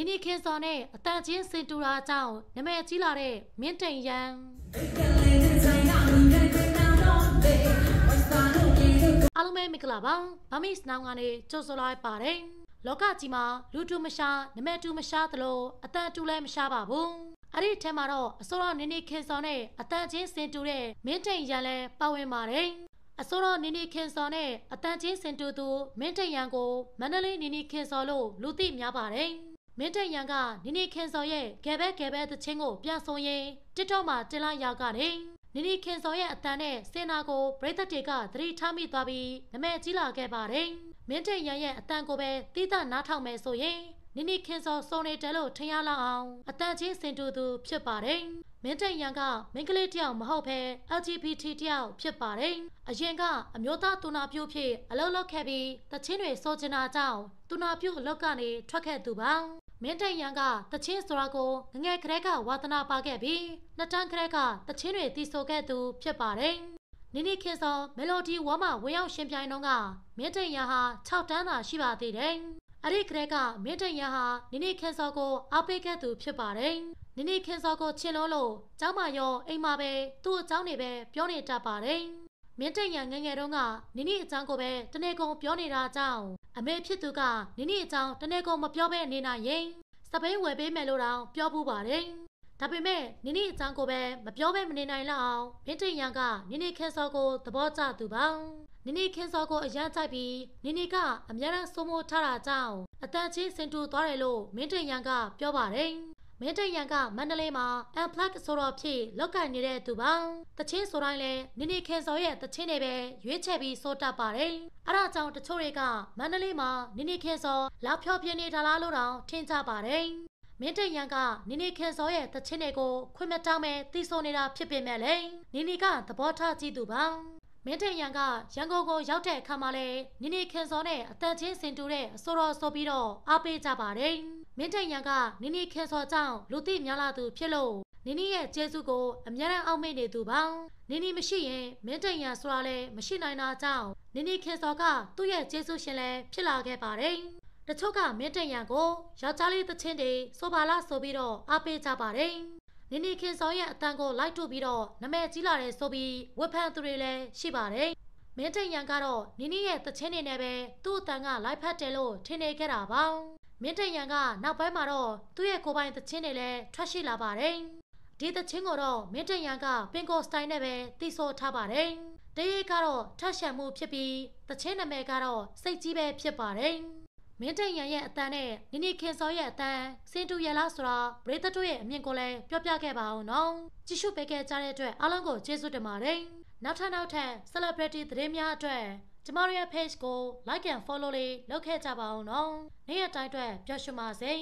နီနီခင်စော်နဲ့အတန်ချင်းစင်တူတာကြောင့်နမဲကြီးလာတဲ့မင်းတိန်ရန်အားလုံးပဲမင်္ဂလာပါမမစ်နောင်ကနေကြိုဆိုလိုက်ပါတယ်လောကကြီးမှာလူတူမရှာနမဲတူမရှာသလိုအတန်တူလည်းမရှာပါဘူးအဲ့ဒီထဲမှာတော့အစိုးရနေနေခင်စော်နဲ့အတန်ချင်းစင်တူတဲ့မင်းတိန်ရန်လည်းပါဝင်ပါတယ်အစိုးရနေနေခင်စော်နဲ့အတန်ချင်းစင်တူသူမင်းတိန်ရန်ကိုမန္တလေးနေနေခင်စော်လို့လူသိများပါတယ် မင်းတရန်ကနိနိခင်စော်ရဲ့ဂဲဘဲဂဲဘဲသချင်းကိုပြန်ဆိုရင်တစ်တော့မှတင်လာရောက်ကနေနိနိခင်စော်ရဲ့အတန်နဲ့စင်နာကိုပရိသတ်တွေကသတိထားမိသွားပြီးနမဲကြီးလာခဲ့ပါတယ်မင်းတရန်ရဲ့အတန်ကိုပဲတိသနားထောင်မယ်ဆိုရင်နိနိခင်စော်စုံနေတယ်လို့ထင်ရလောက်အောင်အတန်ချင်းစင်တူသူဖြစ်ပါတယ်မင်းတရန်ကမိန်းကလေးတယောက်မဟုတ်ဘဲ LGBT တယောက်ဖြစ်ပါတယ်အရင်ကအမျိုးသားတူနာပြို့ဖြစ်အလုပ်လုပ်ခဲ့ပြီးတချင်းတွေစိုးချင်တာကြောင့်တူနာပြို့အလုပ်ကနေထွက်ခဲ့သူပါ မင်းတိုင်ရန်ကတချင်းဆိုတာကိုငငယ်ကလေးကဝါသနာပါခဲ့ပြီးနှစ်တန်းကလေးကတချင်းတွေတီးဆိုခဲ့သူဖြစ်ပါတယ်။နိနိခင်စောမယ်လိုဒီဝါမဝင်ရောက်ရှင်ပြိုင်တော့ကမင်းတိုင်ရန်ဟာ6တန်းသာရှိပါသေးတယ်။အဲ့ဒီကလေးကမင်းတိုင်ရန်ဟာနိနိခင်စောကိုအားပေးခဲ့သူဖြစ်ပါတယ်။နိနိခင်စောကိုချင်လို့လို့ကျောင်းမရောအိမ်မှာပဲသူ့အကြောင်းတွေပဲပြောနေတတ်ပါတယ်။ မင်းတရငငယ်တုန်းကနိနိအကြောင်းကိုပဲတနေ့ကုန်ပြောနေတာကြောင့်အမေဖြစ်သူကနိနိအကြောင်းတနေ့ကုန်မပြောဘဲနေနိုင်ရင်စပိန်ဝယ်ပေးမယ်လို့တောင်ပြောပူပါတယ်ဒါပေမဲ့နိနိအကြောင်းကိုပဲမပြောဘဲမနေနိုင်လောက်အောင်မင်းတရကနိနိခင်းစောကိုသဘောကျသူပါနိနိခင်းစောကိုအရန်ကြိုက်ပြီးနိနိကအများရန်စိုးမိုးထားတာကြောင့်အတန်ချင်းစင်တူသွားတယ်လို့မင်းတရကပြောပါတယ် မင်းတရန်ကမန္တလေးမှာ unplug ဆိုတော့ဖြစ်လောက်ကင်နေတဲ့သူပါတချင်းဆိုတိုင်းလဲနိနိခင်စောရဲ့တချင်းတွေပဲရွေးချယ်ပြီးဆိုတတ်ပါတယ်အဲဒါကြောင့်တချို့တွေကမန္တလေးမှာနိနိခင်စောလာဖြောပြင်းနေတာလားလို့တောင်ထင်ကြပါတယ်မင်းတရန်ကနိနိခင်စောရဲ့တချင်းတွေကိုခွင့်မတောင်းမဲ့တီးဆိုနေတာဖြစ်ပေမဲ့လေနိနိကသဘောထားကြည့်သူပါမင်းထရန်ကရန်ကုန်ကိုရောက်တဲ့အခါမှာလဲနိနိခင်စောနဲ့အတန်ချင်းစင်တူတဲ့အစိုးရဆိုပြီးတော့အားပေးကြပါတယ် မင်းထရန်ကနိနိခင်စောကြောင့်လူသိများလာသူဖြစ်လို့နိနိရဲ့ကျေးဇူးကိုအများအားအောက်မေ့နေသူပါနိနိမရှိရင်မင်းထရန်ဆိုတာလဲမရှိနိုင်တာကြောင့်နိနိခင်စောကသူ့ရဲ့ကျေးဇူးရှင်လဲဖြစ်လာခဲ့ပါတယ်တချို့ကမင်းထရန်ကိုယောက်ျားလေးသချင်းတွေဆိုပါလားဆိုပြီးတော့အားပေးကြပါတယ်နိနီခင်ဆောင်ရဲ့အတန်ကိုလိုက်ထုတ်ပြီးတော့နမဲကြီးလာတယ်ဆိုပြီးဝက်ဖန်သူတွေလည်းရှိပါတယ်။မင်းတိန်ရန်ကတော့နိနီရဲ့တချင်းနေနဲ့ပဲသူ့အတန်ကလိုက်ဖတ်တယ်လို့ထင်နေခဲ့တာပါ။ မင်းတိန်ရန်ကနောက်ပိုင်းမှာတော့သူ့ရဲ့ကိုပိုင်တချင်းတွေလည်းထွက်ရှိလာပါတယ်။ဒီတချင်းကိုတော့မင်းတိန်ရန်ကပင်ကိုစတိုင်နဲ့ပဲတီးဆိုထားပါတယ်။တရေကတော့ထက်ရှံမှုဖြစ်ပြီးတချင်းနာမည်ကတော့စိတ်ကြီးပဲဖြစ်ပါတယ်။မင်းတိန်ရန်ရဲ့အတန်းနဲ့နိနိခင်စောရဲ့အတန်းစင်တူရလားဆိုတာပရိသတ်တို့ရဲ့အမြင်ကိုလည်းပြောပြခဲ့ပါအောင်နော်ကြည့်ရှုပေးခဲ့ကြတဲ့အတွက်အားလုံးကိုကျေးဇူးတင်ပါတယ်နောက်ထပ်နောက်ထပ် celebrity သတင်းများအတွက် ကျမတို့ရဲ့ page ကို like and follow လေးလုပ်ခဲ့ကြပါအောင်နော်နေ့ရက်တိုင်းအတွက်ပျော်ရွှင်ပါစေ